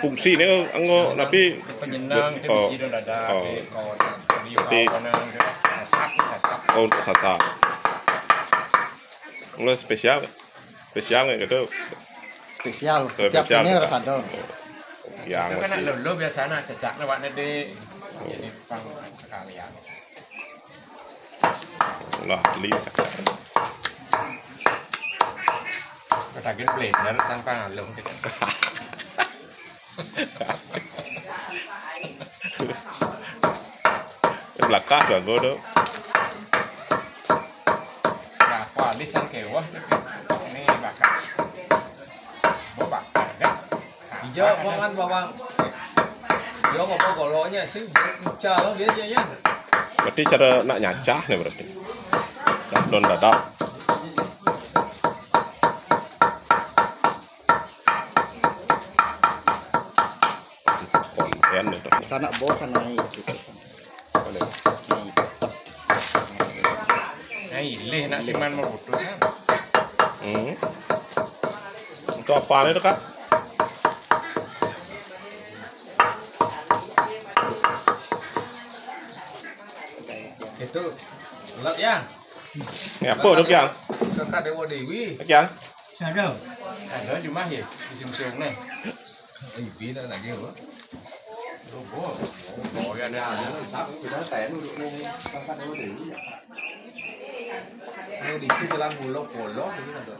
fungsi ini anggo tapi penyenang itu oh. bisa dada oh. di kawanan sasap sasap oh untuk sasap lo spesial spesial gitu spesial setiap ini harus ada yang kan lo biasanya jejak lewat di jadi pang sekalian lah lihat beli. Katakan blender sampai ngalung gitu. Belakang juga gue tu. Nah, kualisan kewah ini bakar. Mau bakar kan? Hijau bawang bawang. Dia mau bawa goloknya sih, bicara lah dia aja ya. Berarti cara nak nyacah ni berarti. Dah don dadak. Konten itu. sana bos sana naik gitu Boleh. naik Nah, ilih nak siman mau putus kan? Hmm. Untuk apa ni tu kak? Itu gelap ya. Ni apa tu yang? Kakak Dewa Dewi. Yang? Ada. Ada di mah ya di sumsung nih. Eh, bila lagi apa? Oh, oh, ya ada ada. Kalau di situ jalan bulog polo, jadi ada.